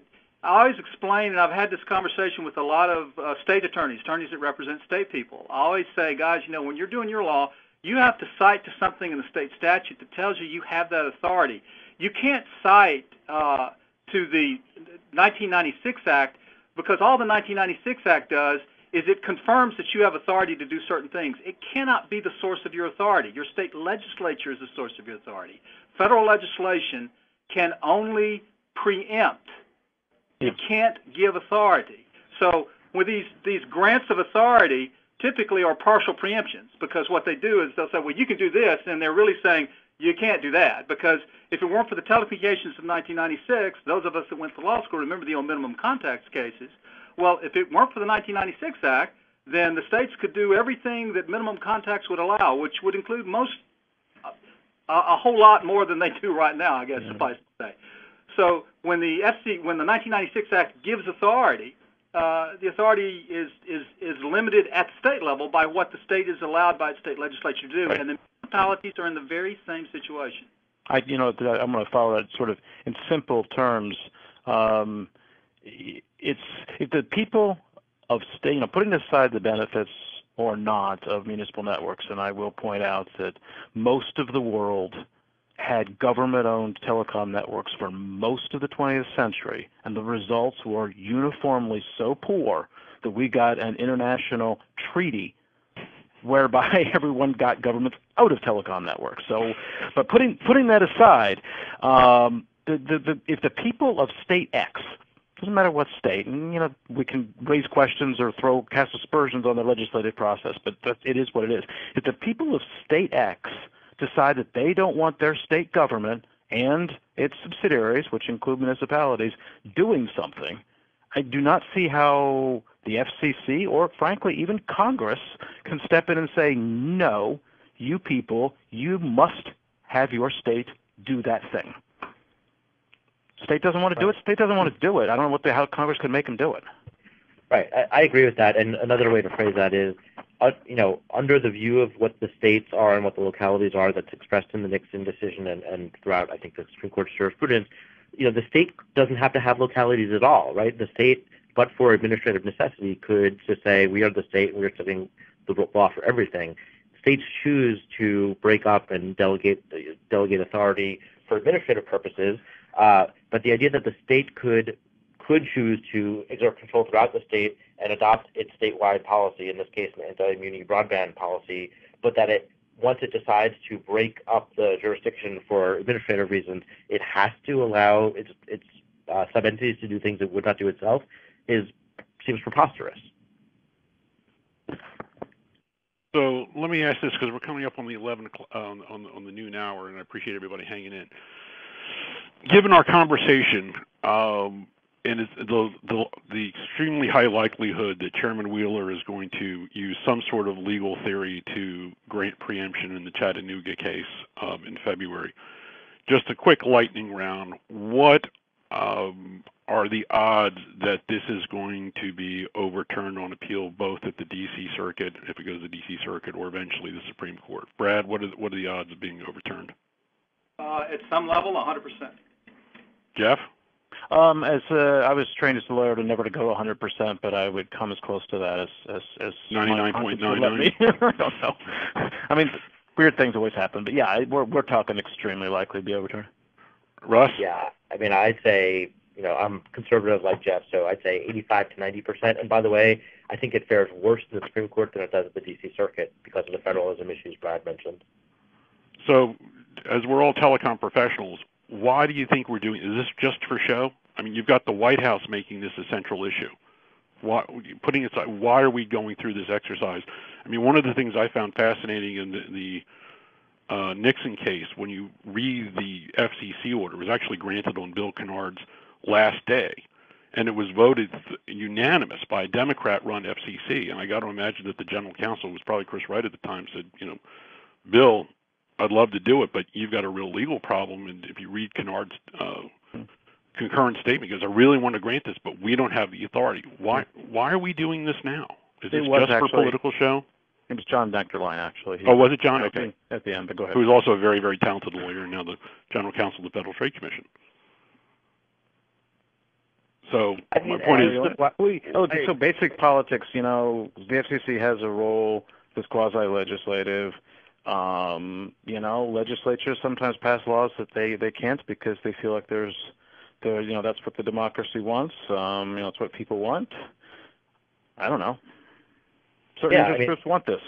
I always explain, and I've had this conversation with a lot of uh, state attorneys, attorneys that represent state people. I always say, guys, you know, when you're doing your law, you have to cite to something in the state statute that tells you you have that authority. You can't cite uh, to the 1996 Act because all the 1996 Act does is it confirms that you have authority to do certain things. It cannot be the source of your authority. Your state legislature is the source of your authority. Federal legislation can only preempt. It can't give authority. So with these these grants of authority typically are partial preemptions because what they do is they'll say, well, you can do this, and they're really saying you can't do that because if it weren't for the telecommunications of 1996, those of us that went to law school remember the old minimum contacts cases. Well, if it weren't for the 1996 Act, then the states could do everything that minimum contacts would allow, which would include most a, a whole lot more than they do right now, I guess mm-hmm. suffice to say. So when the FC when the 1996 Act gives authority, uh, the authority is, is is limited at the state level by what the state is allowed by its state legislature to do, right. and the municipalities are in the very same situation. I, you know, I'm going to follow that sort of in simple terms. Um, it's if the people of state, you know, putting aside the benefits or not of municipal networks, and I will point out that most of the world had government-owned telecom networks for most of the 20th century, and the results were uniformly so poor that we got an international treaty whereby everyone got governments out of telecom networks. So, but putting putting that aside, um, the, the, the, if the people of state X doesn't matter what state, and you know we can raise questions or throw cast aspersions on the legislative process, but it is what it is. If the people of state X decide that they don't want their state government and its subsidiaries, which include municipalities, doing something, I do not see how the FCC or, frankly, even Congress can step in and say, no, you people, you must have your state do that thing. State doesn't want to do it. State doesn't want to do it. I don't know what the, how Congress could make them do it. Right. I, I agree with that. And another way to phrase that is, uh, you know, under the view of what the states are and what the localities are that's expressed in the Nixon decision and, and throughout, I think, the Supreme Court's jurisprudence, you know, the state doesn't have to have localities at all, right? The state, but for administrative necessity, could just say, we are the state and we're setting the law for everything. States choose to break up and delegate delegate authority for administrative purposes, uh, but the idea that the state could could choose to exert control throughout the state and adopt its statewide policy, in this case, an anti-muni broadband policy, but that it once it decides to break up the jurisdiction for administrative reasons, it has to allow its its uh, sub-entities to do things it would not do itself, is seems preposterous. So let me ask this because we're coming up on the 11 on, on, on the noon hour, and I appreciate everybody hanging in. Given our conversation, um, and it's the, the, the extremely high likelihood that Chairman Wheeler is going to use some sort of legal theory to grant preemption in the Chattanooga case um, in February. Just a quick lightning round. What um, are the odds that this is going to be overturned on appeal both at the D.C. Circuit, if it goes to the D.C. Circuit, or eventually the Supreme Court? Brad, what are, what are the odds of being overturned? Uh, at some level, 100%. Jeff? Um, as uh, I was trained as a lawyer to never to go 100%, but I would come as close to that as as as 99.99. I don't know. I mean, weird things always happen, but yeah, we're we're talking extremely likely to be overturned. Russ? Yeah, I mean, I'd say you know I'm conservative like Jeff, so I'd say 85 to 90 percent. And by the way, I think it fares worse in the Supreme Court than it does at the D.C. Circuit because of the federalism issues Brad mentioned. So, as we're all telecom professionals, why do you think we're doing? Is this just for show? I mean, you've got the White House making this a central issue. Why, putting aside, why are we going through this exercise? I mean, one of the things I found fascinating in the, the uh, Nixon case, when you read the FCC order, was actually granted on Bill Kennard's last day, and it was voted unanimous by a Democrat-run FCC. And I got to imagine that the general counsel was probably Chris Wright at the time said, you know, Bill, I'd love to do it, but you've got a real legal problem. And if you read Kennard's uh, concurrent statement, he goes, I really want to grant this, but we don't have the authority. Why? Why are we doing this now? Is it this just actually, for political show? It was John Nuechterlein, actually. He, oh, was it John? Okay. At the end, but go ahead. Who's also a very, very talented lawyer and now the general counsel of the Federal Trade Commission. So I mean, my point is, we, oh, so basic politics. You know, the FCC has a role that's quasi-legislative. Um, you know, legislatures sometimes pass laws that they they can't because they feel like there's there you know that's what the democracy wants. Um, you know, it's what people want. I don't know. Certain Yeah, I interest mean- groups want this.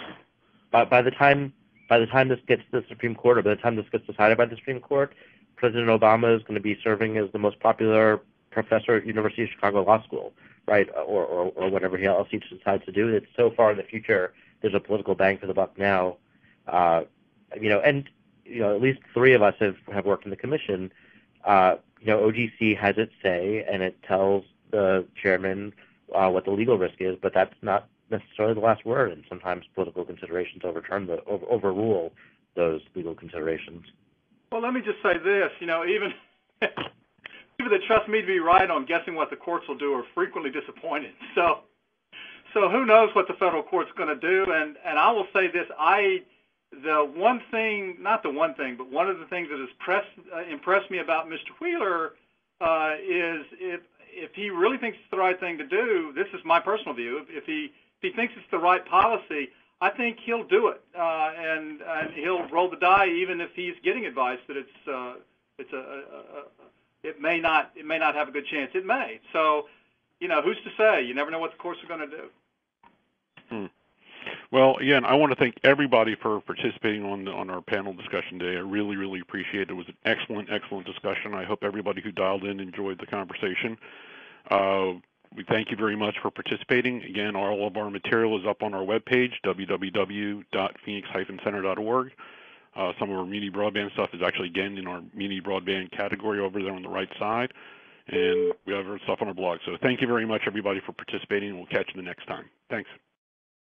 by, by the time by the time this gets to the Supreme Court, or by the time this gets decided by the Supreme Court, President Obama is going to be serving as the most popular professor at University of Chicago Law School, right, or or, or whatever he else he decides to do. It's so far in the future. There's a political bang for the buck now, you know. And you know, at least three of us have, have worked in the commission. Uh, you know, OGC has its say, and it tells the chairman uh, what the legal risk is, but that's not necessarily the last word. And sometimes political considerations overturn the over, overrule those legal considerations. Well, let me just say this. You know, even people that trust me to be right on guessing what the courts will do are frequently disappointed. So, so who knows what the federal court's going to do? And and I will say this: I the one thing, not the one thing, but one of the things that has pressed, uh, impressed me about Mr. Wheeler uh, is if if he really thinks it's the right thing to do. This is my personal view. If, if he if he thinks it's the right policy, I think he'll do it, uh, and and he'll roll the die even if he's getting advice that it's uh, it's a, a, a it may not it may not have a good chance. It may. So, you know, who's to say? You never know what the courts are going to do. Well, again, I want to thank everybody for participating on the, on our panel discussion today. I really, really appreciate it. It was an excellent, excellent discussion. I hope everybody who dialed in enjoyed the conversation. Uh, we thank you very much for participating. Again, all of our material is up on our webpage, www.phoenix-center.org. Uh, some of our muni broadband stuff is actually again in our muni broadband category over there on the right side. And we have our stuff on our blog. So thank you very much, everybody, for participating. We'll catch you the next time. Thanks.